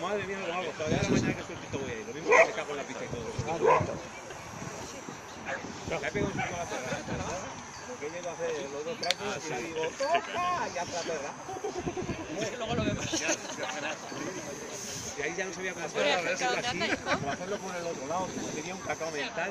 Madre mía, lo hago. Todavía a la mañana que sueltito voy a ir. Lo mismo que se cago en la pista y todo. Le he pegado un chico a la perra. Porque he ido a hacer los dos trapos y le digo, ¡toca! Y hasta la perra. Luego lo vemos. Y ahí ya no sabía cómo hacerlo, ¿pero hacerlo por el otro lado. Tenía un cacao mental.